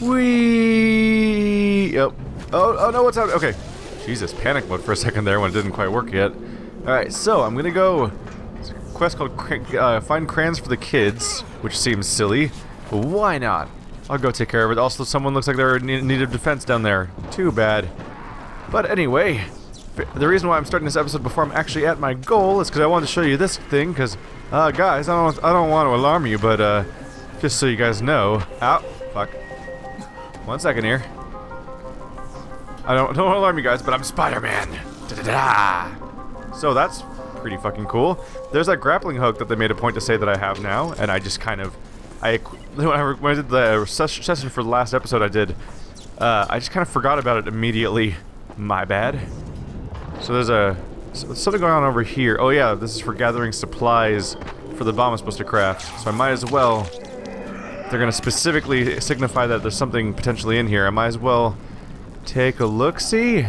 Wee. Yep. Oh, oh no, what's out? Okay. Jesus, panic mode for a second there when it didn't quite work yet. Alright, so I'm gonna go. It's a quest called uh, Find Crayons for the Kids, which seems silly. But why not? I'll go take care of it. Also, someone looks like they're in need of defense down there. Too bad. But anyway, the reason why I'm starting this episode before I'm actually at my goal is because I wanted to show you this thing, because, uh, guys, I don't, I don't want to alarm you, but, uh, just so you guys know. Ow, fuck. One second here. I don't, don't alarm you guys, but I'm Spider-Man. So that's pretty fucking cool. There's that grappling hook that they made a point to say that I have now, and I just kind of, I, when I, when I did the session for the last episode I did, uh, I just kind of forgot about it immediately. My bad. So there's a, something going on over here. Oh yeah, this is for gathering supplies for the bomb I'm supposed to craft. So I might as well, they're going to specifically signify that there's something potentially in here. I might as well take a look-see?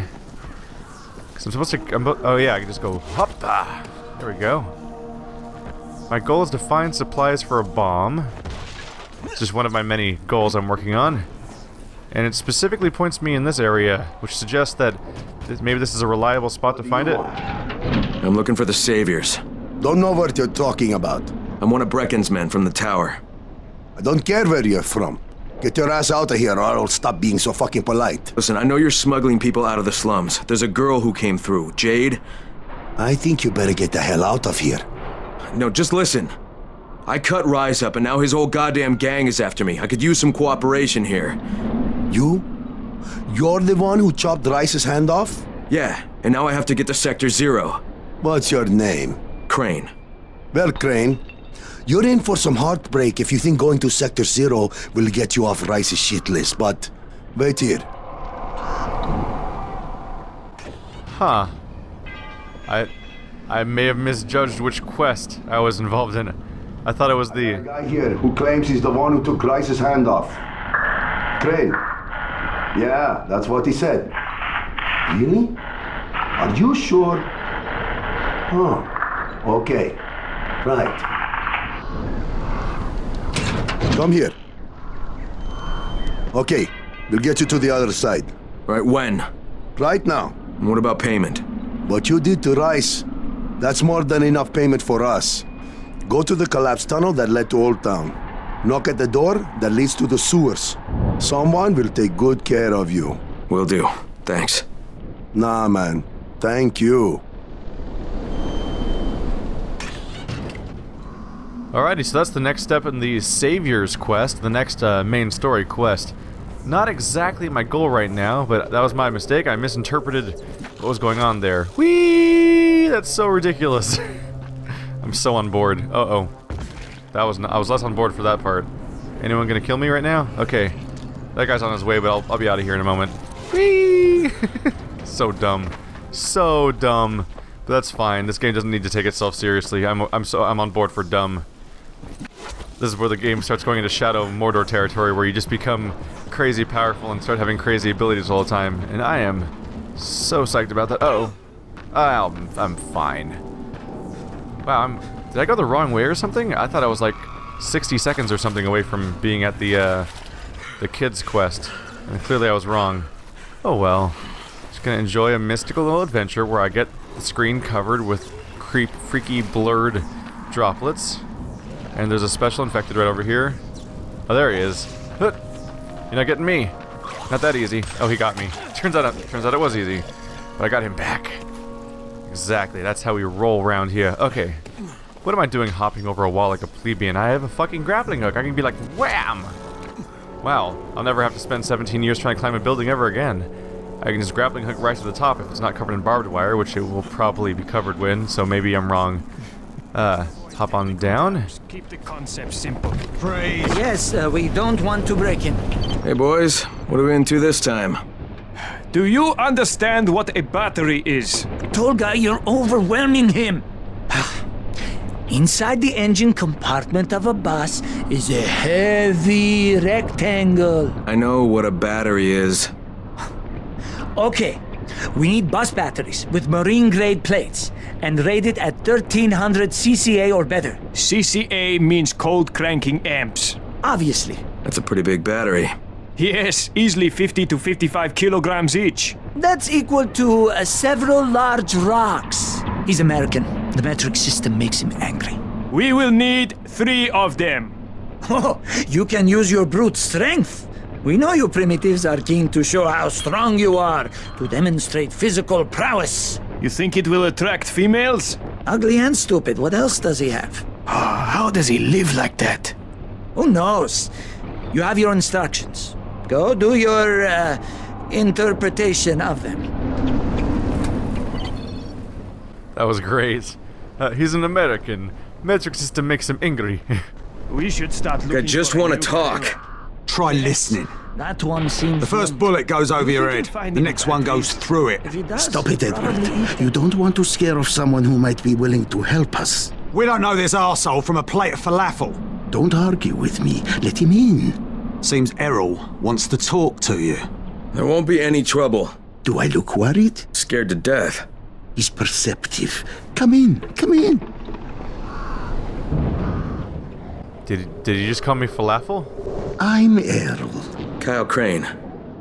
Because I'm supposed to... I'm, oh yeah, I can just go... Hoppa! Ah, there we go. My goal is to find supplies for a bomb. It's just one of my many goals I'm working on. And it specifically points me in this area, which suggests that maybe this is a reliable spot to find it. I'm looking for the Saviors. Don't know what you're talking about. I'm one of Brecken's men from the tower. I don't care where you're from. Get your ass out of here or I'll stop being so fucking polite. Listen, I know you're smuggling people out of the slums. There's a girl who came through, Jade. I think you better get the hell out of here. No, just listen. I cut Rais up and now his whole goddamn gang is after me. I could use some cooperation here. You? You're the one who chopped Rais's hand off? Yeah, and now I have to get to Sector Zero. What's your name? Crane. Well, Crane, you're in for some heartbreak if you think going to Sector Zero will get you off Rais's shit list, but wait here. Huh. I I may have misjudged which quest I was involved in. I thought it was the... Guy here who claims he's the one who took Rais's hand off. Crane. Yeah, that's what he said. Really? Are you sure? Huh. Okay. Right. Come here. Okay, we'll get you to the other side. Right when? Right now. And what about payment? What you did to Rais, that's more than enough payment for us. Go to the collapsed tunnel that led to Old Town. Knock at the door that leads to the sewers. Someone will take good care of you. Will do. Thanks. Nah, man. Thank you. Alrighty, so that's the next step in the Saviors quest, the next uh, main story quest. Not exactly my goal right now, but that was my mistake. I misinterpreted what was going on there. Whee! That's so ridiculous. I'm so on board. Uh-oh. That was not, I was less on board for that part. Anyone gonna kill me right now? Okay. That guy's on his way, but I'll, I'll be out of here in a moment. Whee! so dumb. So dumb. But that's fine. This game doesn't need to take itself seriously. I'm I'm so I'm on board for dumb. This is where the game starts going into Shadow Mordor territory, where you just become crazy powerful and start having crazy abilities all the time. And I am so psyched about that. Oh, I'm, I'm fine. Wow, I'm. Did I go the wrong way or something? I thought I was like 60 seconds or something away from being at the uh, the kids quest, and clearly I was wrong. Oh well. Just gonna enjoy a mystical little adventure where I get the screen covered with creep, freaky, blurred droplets. And there's a special infected right over here. Oh, there he is. You're not getting me. Not that easy. Oh, he got me. Turns out, turns out it was easy. But I got him back. Exactly. That's how we roll around here. Okay. What am I doing hopping over a wall like a plebeian? I have a fucking grappling hook. I can be like, wham! Wow. I'll never have to spend 17 years trying to climb a building ever again. I can just grappling hook right to the top if it's not covered in barbed wire, which it will probably be covered with, so maybe I'm wrong. Uh, hop on down. Keep the concept simple. Praise. Yes, uh, we don't want to break in. Hey boys, what are we into this time? Do you understand what a battery is? Tolga, you're overwhelming him. Inside the engine compartment of a bus is a heavy rectangle. I know what a battery is. Okay, we need bus batteries with marine-grade plates and rated at 1300 CCA or better. CCA means cold cranking amps. Obviously. That's a pretty big battery. Yes, easily 50 to 55 kilograms each. That's equal to uh, several large rocks. He's American. The metric system makes him angry. We will need three of them. Oh, you can use your brute strength. We know you primitives are keen to show how strong you are, to demonstrate physical prowess. You think it will attract females? Ugly and stupid. What else does he have? How does he live like that? Who knows? You have your instructions. Go do your uh, interpretation of them. That was great. Uh, he's an American. Metric system makes him angry. We should start looking I just want to new talk. Hero. Try listening. That one seems. The first wrong. bullet goes over your head. The next one here. goes through it. If does, Stop it, probably Edward. You don't want to scare off someone who might be willing to help us. We don't know this arsehole from a plate of falafel. Don't argue with me. Let him in. Seems Errol wants to talk to you. There won't be any trouble. Do I look worried? Scared to death. He's perceptive. Come in. Come in. did, did he just call me falafel? I'm Errol. Kyle Crane.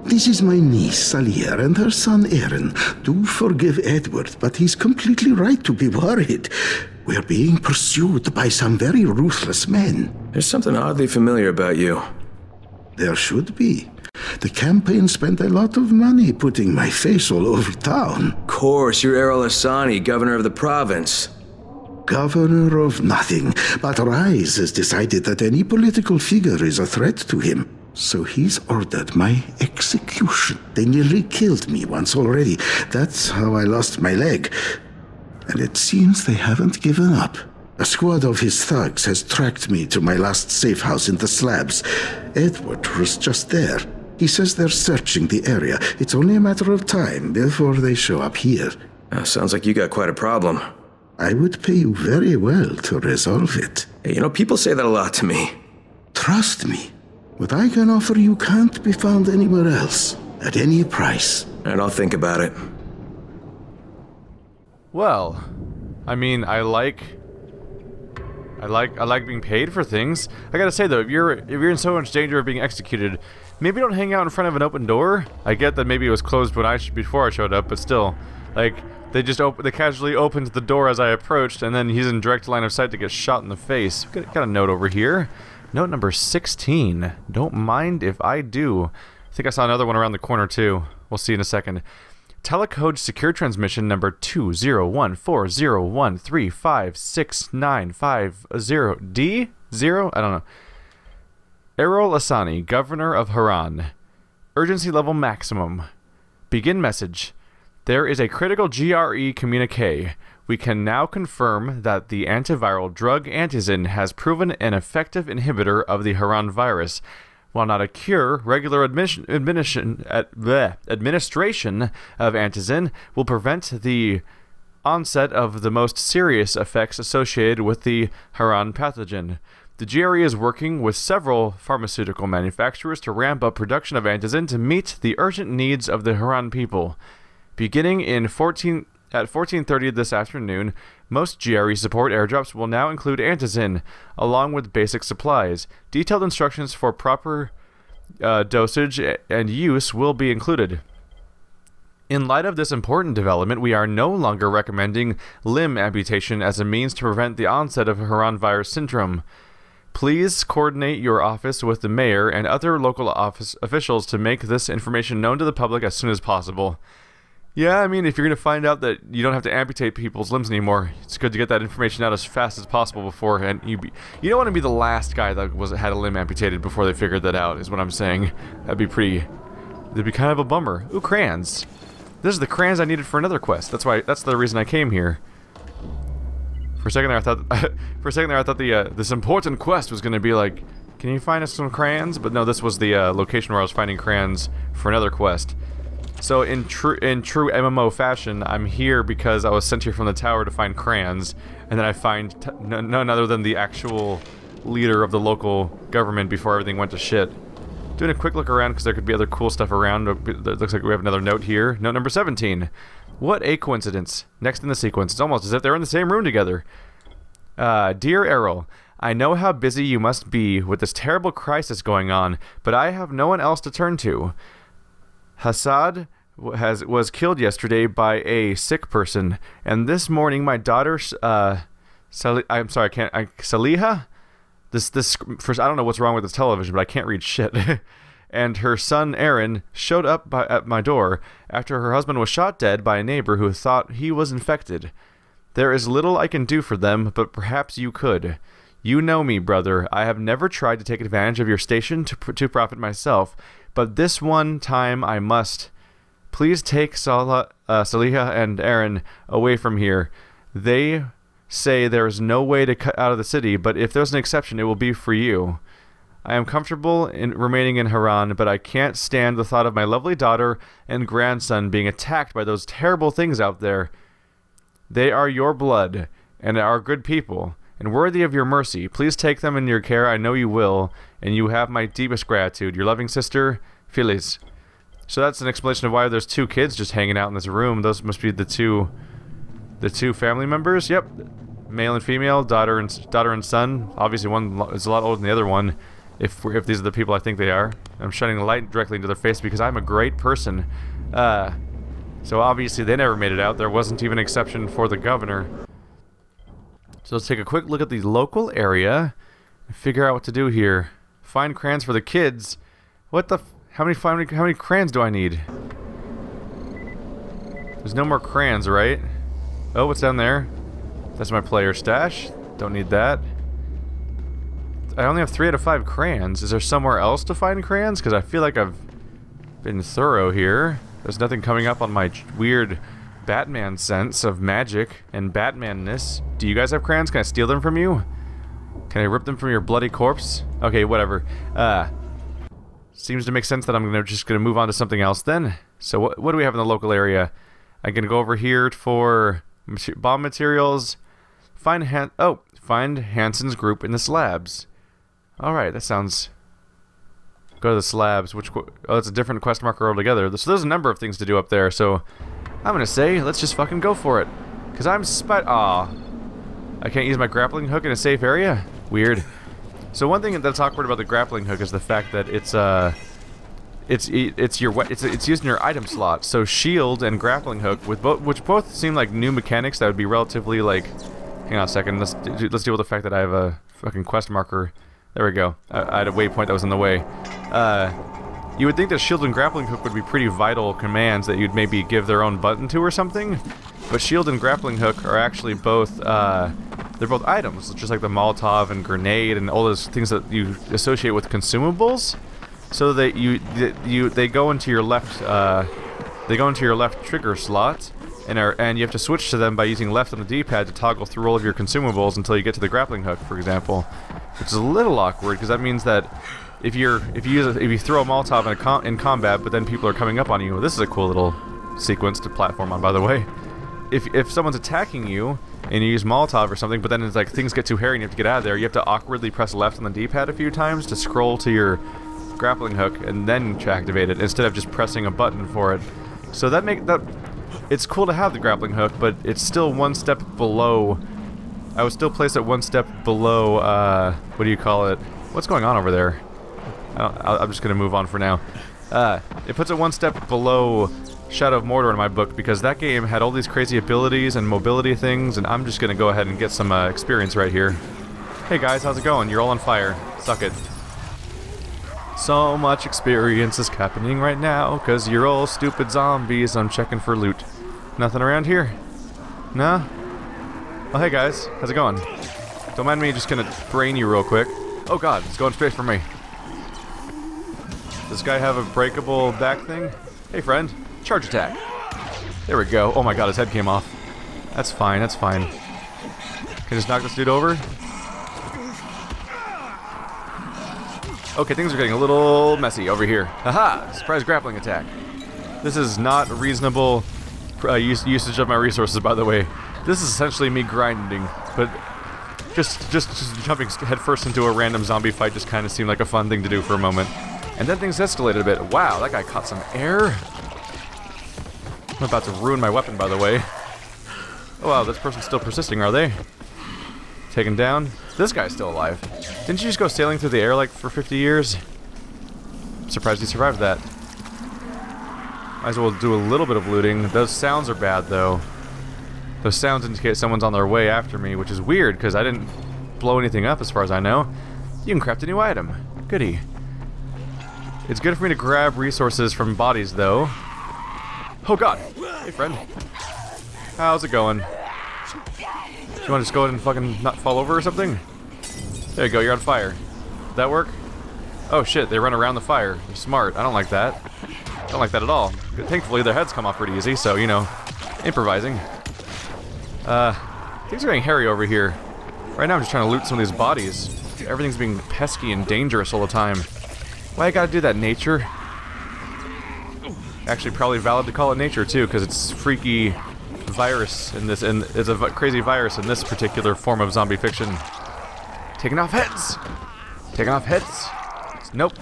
This is my niece, Salia, and her son, Aaron. Do forgive Edward, but he's completely right to be worried. We're being pursued by some very ruthless men. There's something oddly familiar about you. There should be. The campaign spent a lot of money putting my face all over town. Of course, you're Errol Asani, governor of the province. Governor of nothing, but Rais has decided that any political figure is a threat to him. So he's ordered my execution. They nearly killed me once already. That's how I lost my leg. And it seems they haven't given up. A squad of his thugs has tracked me to my last safe house in the slabs. Edward was just there. He says they're searching the area. It's only a matter of time before they show up here. Uh, sounds like you got quite a problem. I would pay you very well to resolve it. Hey, you know, people say that a lot to me. Trust me, what I can offer you can't be found anywhere else, at any price. And I'll think about it. Well, I mean, I like, I like, I like being paid for things. I gotta say though, if you're if you're in so much danger of being executed, maybe don't hang out in front of an open door. I get that maybe it was closed when I sh before I showed up, but still, like they just op they casually opened the door as I approached, and then he's in direct line of sight to get shot in the face. Got, got a note over here. Note number 16. Don't mind if I do. I think I saw another one around the corner too. We'll see in a second. Telecode secure transmission number 2014013569550D? Zero? I don't know. Errol Asani, Governor of Harran. Urgency level maximum. Begin message. There is a critical GRE communique. We can now confirm that the antiviral drug Antizin has proven an effective inhibitor of the Harran virus. While not a cure, regular admission, at, bleh, administration of Antizin will prevent the onset of the most serious effects associated with the Harran pathogen. The GRE is working with several pharmaceutical manufacturers to ramp up production of Antizin to meet the urgent needs of the Harran people. Beginning in 14 at 14:30 this afternoon, most GRE support airdrops will now include Antizin, along with basic supplies. Detailed instructions for proper uh, dosage and use will be included. In light of this important development, we are no longer recommending limb amputation as a means to prevent the onset of Harran virus syndrome. Please coordinate your office with the mayor and other local office officials to make this information known to the public as soon as possible. Yeah, I mean, if you're going to find out that you don't have to amputate people's limbs anymore, it's good to get that information out as fast as possible before, and you be, you don't want to be the last guy that was had a limb amputated before they figured that out. Is what I'm saying. That'd be pretty. That'd be kind of a bummer. Ooh, crayons. This is the crayons I needed for another quest. That's why. That's the reason I came here. For a second there, I thought. for a second there, I thought the uh, this important quest was going to be like, can you find us some crayons? But no, this was the uh, location where I was finding crayons for another quest. So in true in true MMO fashion, I'm here because I was sent here from the tower to find crayons, and then I find none other than the actual leader of the local government before everything went to shit. Doing a quick look around because there could be other cool stuff around. It looks like we have another note here. Note number 17. What a coincidence. Next in the sequence. It's almost as if they're in the same room together. Uh, Dear Errol, I know how busy you must be with this terrible crisis going on, but I have no one else to turn to. Hassad has was killed yesterday by a sick person, and this morning my daughter, uh, I'm sorry, I can't, I, Saliha, this this first I don't know what's wrong with this television, but I can't read shit. and her son Aaron showed up by, at my door after her husband was shot dead by a neighbor who thought he was infected. There is little I can do for them, but perhaps you could. You know me, brother. I have never tried to take advantage of your station to, to profit myself, but this one time I must. Please take Salah, uh, Saliha and Aaron away from here. They say there is no way to cut out of the city, but if there's an exception, it will be for you. I am comfortable in remaining in Harran, but I can't stand the thought of my lovely daughter and grandson being attacked by those terrible things out there. They are your blood and are good people and worthy of your mercy. Please take them in your care. I know you will, and you have my deepest gratitude. Your loving sister, Phyllis. So that's an explanation of why there's two kids just hanging out in this room. Those must be the two, the two family members. Yep, male and female, daughter and daughter and son. Obviously, one is a lot older than the other one. If if these are the people I think they are, I'm shining the light directly into their face because I'm a great person. Uh, so obviously they never made it out. There wasn't even an exception for the governor. So let's take a quick look at the local area and figure out what to do here. Find crayons for the kids. What the? How many? How many? How many crayons do I need? There's no more crayons, right? Oh, what's down there? That's my player stash. Don't need that. I only have three out of five crayons. Is there somewhere else to find crayons? Because I feel like I've been thorough here. There's nothing coming up on my weird Batman sense of magic and Batmanness. Do you guys have crayons? Can I steal them from you? Can I rip them from your bloody corpse? Okay, whatever. Uh, seems to make sense that I'm gonna just gonna move on to something else then. So what what do we have in the local area? I'm gonna go over here for bomb materials. Find Han- oh find Hansen's group in the slabs. All right, that sounds. Go to the slabs. Which oh, that's a different quest marker altogether. So there's a number of things to do up there. So I'm gonna say let's just fucking go for it. Cause I'm spot. Ah, I can't use my grappling hook in a safe area. Weird. So one thing that's awkward about the grappling hook is the fact that it's uh, it's it's your it's it's used in your item slot. So shield and grappling hook with both, which both seem like new mechanics that would be relatively like. Hang on a second. Let's let's deal with the fact that I have a fucking quest marker. There we go. I, I had a waypoint that was in the way. Uh, you would think that shield and grappling hook would be pretty vital commands that you'd maybe give their own button to or something. But shield and grappling hook are actually both uh, they're both items, just like the Molotov and grenade and all those things that you associate with consumables. So that you you they go into your left uh, they go into your left trigger slot. And, are, and you have to switch to them by using left on the D-pad to toggle through all of your consumables until you get to the grappling hook, for example, which is a little awkward because that means that if you're if you use a, if you throw a Molotov in, a com in combat, but then people are coming up on you, this is a cool little sequence to platform on, by the way. If if someone's attacking you and you use Molotov or something, but then it's like things get too hairy and you have to get out of there, you have to awkwardly press left on the D-pad a few times to scroll to your grappling hook and then activate it instead of just pressing a button for it. So that make that it's cool to have the grappling hook, but it's still one step below. I would still place it one step below. Uh, what do you call it? What's going on over there? I I'm just gonna move on for now. Uh, it puts it one step below Shadow of Mordor in my book because that game had all these crazy abilities and mobility things, and I'm just gonna go ahead and get some uh, experience right here. Hey guys, how's it going? You're all on fire. Suck it. So much experience is happening right now, cause you're all stupid zombies. I'm checking for loot. Nothing around here? No? Oh, hey guys, how's it going? Don't mind me just gonna brain you real quick. Oh god, it's going straight for me. Does this guy have a breakable back thing? Hey friend, charge attack. There we go. Oh my god, his head came off. That's fine, that's fine. Can I just knock this dude over? Okay, things are getting a little messy over here. Haha! Surprise grappling attack. This is not reasonable uh, usage of my resources, by the way. This is essentially me grinding, but just just just jumping headfirst into a random zombie fight just kind of seemed like a fun thing to do for a moment. And then things escalated a bit. Wow, that guy caught some air. I'm about to ruin my weapon, by the way. Oh wow, this person's still persisting, are they? taken down. This guy's still alive. Didn't you just go sailing through the air like for 50 years? I'm surprised he survived that. Might as well do a little bit of looting. Those sounds are bad though. Those sounds indicate someone's on their way after me, which is weird because I didn't blow anything up as far as I know. You can craft a new item. Goody. It's good for me to grab resources from bodies though. Oh god! Hey friend. How's it going? Do You want to just go ahead and fucking not fall over or something? There you go, you're on fire. Did that work? Oh shit, they run around the fire. They're smart. I don't like that. I don't like that at all. Thankfully, their heads come off pretty easy, so, you know, improvising. Uh, things are getting hairy over here. Right now I'm just trying to loot some of these bodies. Everything's being pesky and dangerous all the time. Why I gotta do that, nature? Actually, probably valid to call it nature, too, because it's freaky virus in this, and it's a crazy virus in this particular form of zombie fiction. Taking off heads! Taking off heads! Nope.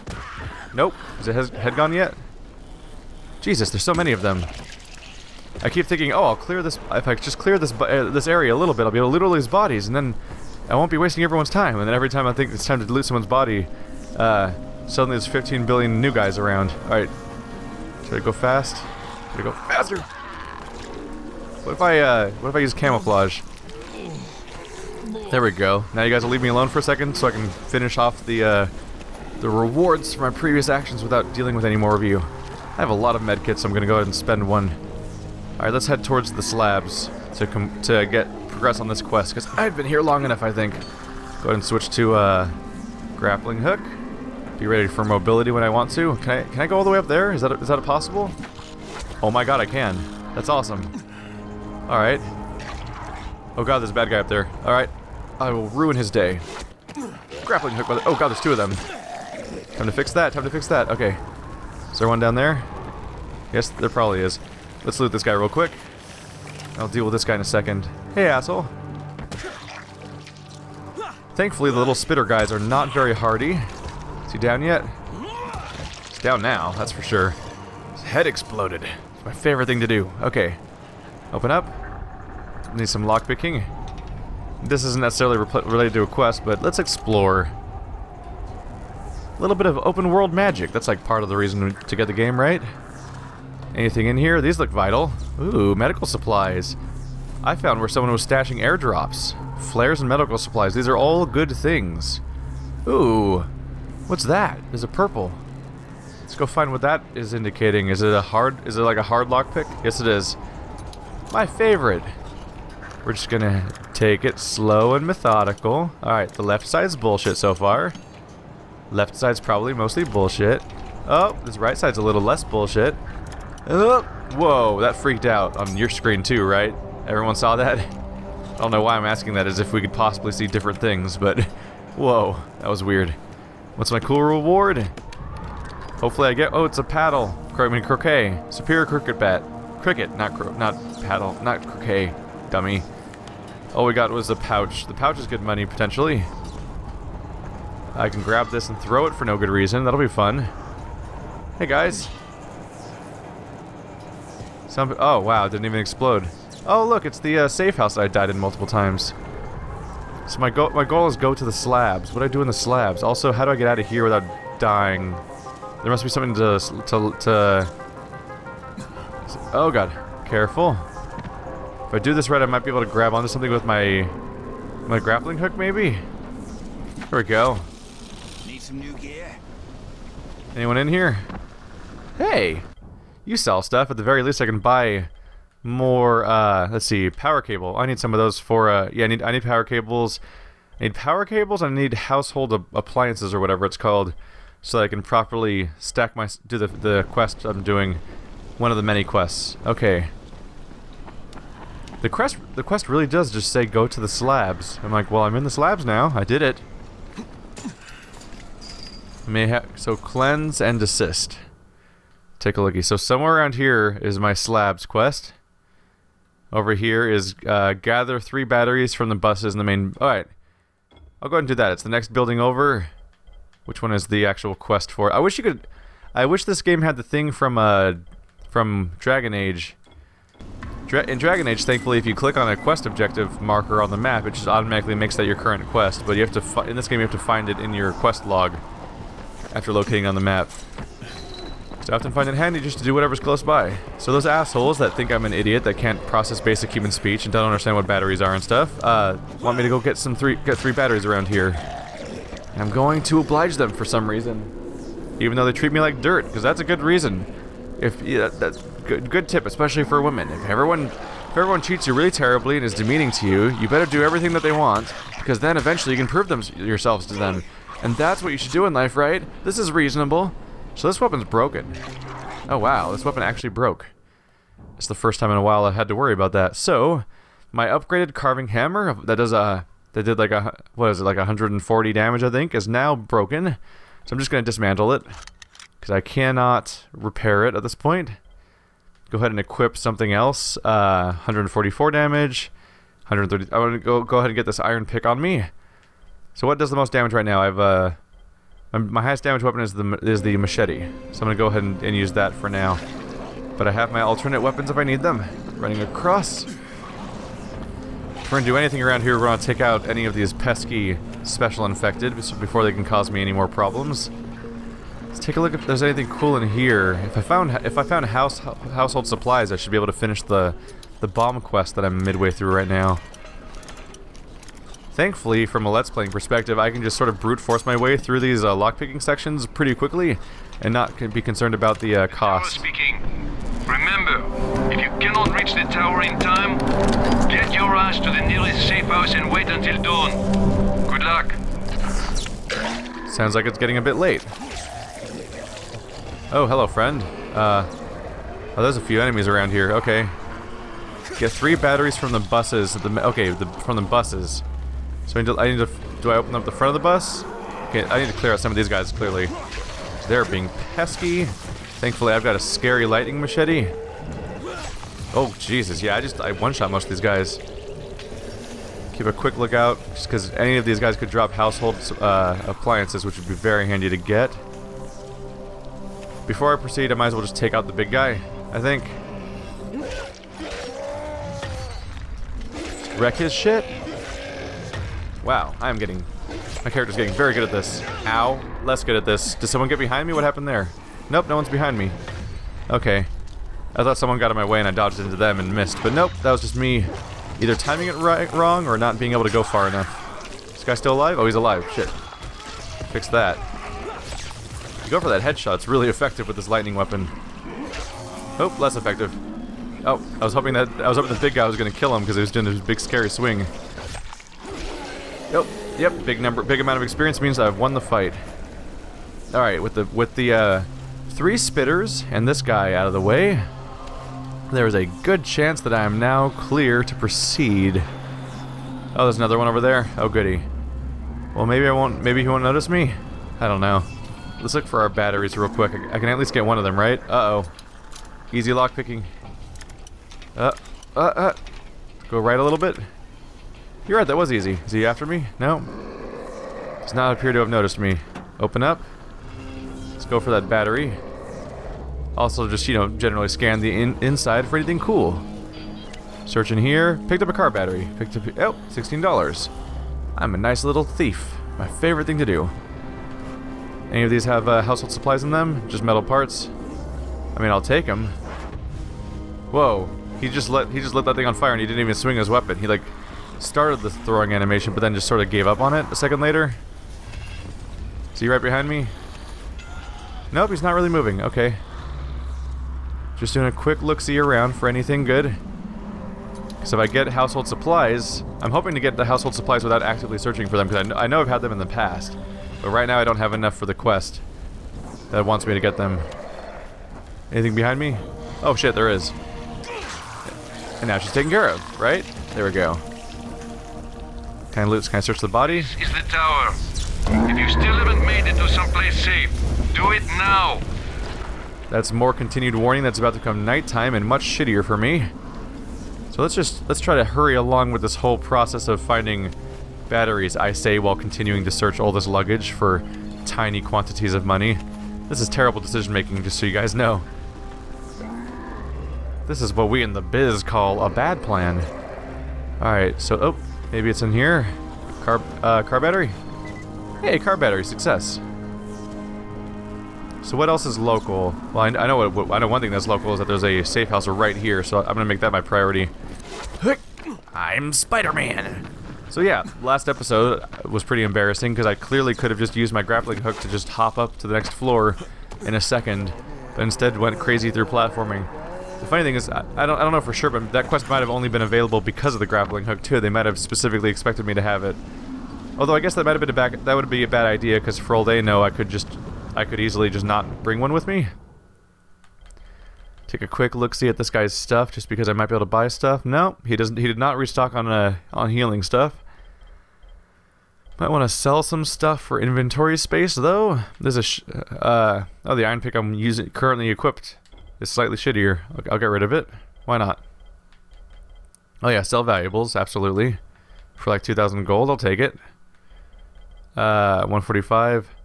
Nope. Is it head gone yet? Jesus, there's so many of them. I keep thinking, oh, I'll clear this. If I just clear this uh, this area a little bit, I'll be able to loot all these bodies, and then I won't be wasting everyone's time. And then every time I think it's time to loot someone's body, uh, suddenly there's 15 billion new guys around. All right, should I go fast? Should I go faster? What if I uh, what if I use camouflage? There we go. Now you guys will leave me alone for a second, so I can finish off the uh, the rewards for my previous actions without dealing with any more of you. I have a lot of medkits, so I'm gonna go ahead and spend one. Alright, let's head towards the slabs to com to get progress on this quest, because I've been here long enough, I think. Go ahead and switch to uh, grappling hook. Be ready for mobility when I want to. Can I can I go all the way up there? Is that is that possible? Oh my god, I can. That's awesome. Alright. Oh god, there's a bad guy up there. Alright. I will ruin his day. Grappling hook. Oh god, there's two of them. Time to fix that. Time to fix that. Okay. Is there one down there? Yes, there probably is. Let's loot this guy real quick. I'll deal with this guy in a second. Hey, asshole. Thankfully, the little spitter guys are not very hardy. Is he down yet? He's down now, that's for sure. His head exploded. It's my favorite thing to do. Okay. Open up. Need some lockpicking. This isn't necessarily related to a quest, but let's explore. A little bit of open world magic. That's like part of the reason to get the game, right? Anything in here? These look vital. Ooh, medical supplies. I found where someone was stashing airdrops. Flares and medical supplies. These are all good things. Ooh. What's that? There's a purple. Let's go find what that is indicating. Is it a hard... Is it like a hard lockpick? Yes, it is. My favorite. We're just gonna take it slow and methodical. Alright, the left side's bullshit so far. Left side's probably mostly bullshit. Oh, this right side's a little less bullshit. Oh, whoa, that freaked out on your screen too, right? Everyone saw that? I don't know why I'm asking that as if we could possibly see different things, but whoa, that was weird. What's my cool reward? Hopefully I get, oh, it's a paddle. I mean, croquet. Superior cricket bat. Cricket, not cro not paddle, not croquet, dummy. All we got was a pouch. The pouch is good money, potentially. I can grab this and throw it for no good reason. That'll be fun. Hey, guys. Some, oh, wow, it didn't even explode. Oh, look, it's the uh, safe house I died in multiple times. So my, go my goal is go to the slabs. What do I do in the slabs? Also, how do I get out of here without dying? There must be something to... to, to oh, God. Careful. If I do this right, I might be able to grab onto something with my... my grappling hook, maybe? There we go. Need some new gear? Anyone in here? Hey! You sell stuff. At the very least, I can buy more, uh, let's see, power cable. I need some of those for, uh, yeah, I need, I need power cables. I need power cables, I need household appliances or whatever it's called, so that I can properly stack my, do the, the quest I'm doing. One of the many quests. Okay. The quest, the quest really does just say go to the slabs. I'm like, well, I'm in the slabs now. I did it. May so cleanse and assist. Take a looky. So somewhere around here is my slabs quest. Over here is uh, gather three batteries from the buses in the main. All right, I'll go ahead and do that. It's the next building over. Which one is the actual quest for? I wish you could. I wish this game had the thing from uh from Dragon Age. Dra in Dragon Age, thankfully, if you click on a quest objective marker on the map, it just automatically makes that your current quest. But you have to in this game, you have to find it in your quest log after locating on the map. I often find it handy just to do whatever's close by. So those assholes that think I'm an idiot that can't process basic human speech and don't understand what batteries are and stuff, uh, want me to go get some three get three batteries around here. And I'm going to oblige them for some reason, even though they treat me like dirt, because that's a good reason. If yeah, that's good, good tip, especially for women. If everyone, if everyone treats you really terribly and is demeaning to you, you better do everything that they want, because then eventually you can prove them yourselves to them. And that's what you should do in life, right? This is reasonable. So this weapon's broken. Oh wow, this weapon actually broke. It's the first time in a while I had to worry about that. So, my upgraded carving hammer that does a that did like a what is it like 140 damage I think is now broken. So I'm just gonna dismantle it because I cannot repair it at this point. Go ahead and equip something else. Uh, 144 damage. 130. I want to go go ahead and get this iron pick on me. So what does the most damage right now? I've uh, my, highest damage weapon is the is the machete. So I'm gonna go ahead and, and use that for now. But I have my alternate weapons if I need them. Running across. If we're gonna do anything around here, we're gonna take out any of these pesky special infected before they can cause me any more problems. Let's take a look if there's anything cool in here. If I found if I found house household supplies, I should be able to finish the the bomb quest that I'm midway through right now. Thankfully, from a Let's Playing perspective, I can just sort of brute force my way through these uh, lockpicking sections pretty quickly, and not be concerned about the uh, cost. speaking. Remember, if you cannot reach the tower in time, get your ass to the nearest safe house and wait until dawn. Good luck. Sounds like it's getting a bit late. Oh, hello, friend. Uh, oh, there's a few enemies around here. Okay. Get three batteries from the buses. The okay, the, from the buses. So I need, to, I need to. Do I open up the front of the bus? Okay, I need to clear out some of these guys. Clearly, they're being pesky. Thankfully, I've got a scary lightning machete. Oh Jesus! Yeah, I just I one-shot most of these guys. Keep a quick lookout, just because any of these guys could drop household uh, appliances, which would be very handy to get. Before I proceed, I might as well just take out the big guy. I think. Wreck his shit. Wow, I am getting... My character's getting very good at this. Ow. Less good at this. Did someone get behind me? What happened there? Nope, no one's behind me. Okay. I thought someone got in my way and I dodged into them and missed. But nope, that was just me either timing it right wrong or not being able to go far enough. This guy still alive? Oh, he's alive. Shit. Fix that. You go for that headshot. It's really effective with this lightning weapon. Oh, less effective. Oh, I was hoping that I was hoping the big guy was to kill him because he was doing his big scary swing. Yep, yep. Big number, big amount of experience means I've won the fight. All right, with the with the uh, three spitters and this guy out of the way, there is a good chance that I am now clear to proceed. Oh, there's another one over there. Oh, goody. Well, maybe I won't. Maybe he won't notice me. I don't know. Let's look for our batteries real quick. I, can at least get one of them, right? Uh oh. Easy lock picking. Uh, uh, uh. Go right a little bit. You're right, that was easy. Is he after me? No. Does not appear to have noticed me. Open up. Let's go for that battery. Also, just, you know, generally scan the in inside for anything cool. Search in here. Picked up a car battery. Picked up... Oh, $16. I'm a nice little thief. My favorite thing to do. Any of these have uh, household supplies in them? Just metal parts? I mean, I'll take them. Whoa. He just let he just lit that thing on fire and he didn't even swing his weapon. He like started the throwing animation but then just sort of gave up on it a second later. Is he right behind me? Nope, he's not really moving. Okay. Just doing a quick look-see around for anything good. Because if I get household supplies, I'm hoping to get the household supplies without actively searching for them because I, I know I've had them in the past. But right now I don't have enough for the quest that wants me to get them. Anything behind me? Oh shit, there is. And now she's taken care of, right? There we go. Can I loot? Can I search the body? This is the tower. If you still haven't made it to someplace safe, do it now. That's more continued warning that's about to come nighttime and much shittier for me. So let's just, let's try to hurry along with this whole process of finding batteries, I say, while continuing to search all this luggage for tiny quantities of money. This is terrible decision making, just so you guys know. This is what we in the biz call a bad plan. Alright, so, oh, maybe it's in here. Car, uh, car battery? Hey, car battery, success. So what else is local? Well, I, I know what, what, I know one thing that's local is that there's a safe house right here, so I'm gonna make that my priority. I'm Spider-Man. So yeah, last episode was pretty embarrassing because I clearly could have just used my grappling hook to just hop up to the next floor in a second, but instead went crazy through platforming. The funny thing is, I, I don't I don't know for sure, but that quest might have only been available because of the grappling hook too. They might have specifically expected me to have it. Although I guess that might have been a back that would be a bad idea because for all they know, I could just I could easily just not bring one with me. Take a quick look see at this guy's stuff just because I might be able to buy stuff. No, he doesn't he did not restock on uh, on healing stuff. Might want to sell some stuff for inventory space though. There's a sh uh oh the iron pick I'm using currently equipped is slightly shittier. I'll, I'll get rid of it. Why not? Oh yeah, sell valuables, absolutely. For like 2,000 gold, I'll take it. Uh, 145.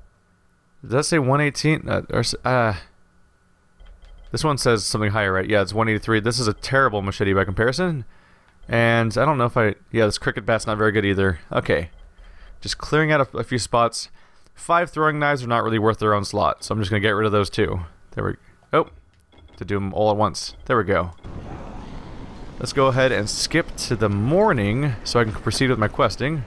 Does that say 118? Uh, or, uh, this one says something higher, right? Yeah, it's 183. This is a terrible machete by comparison. And I don't know if I... Yeah, this cricket bat's not very good either. Okay. Just clearing out a, a few spots. Five throwing knives are not really worth their own slot, so I'm just going to get rid of those two. There we... Oh! To do them all at once. There we go. Let's go ahead and skip to the morning so I can proceed with my questing.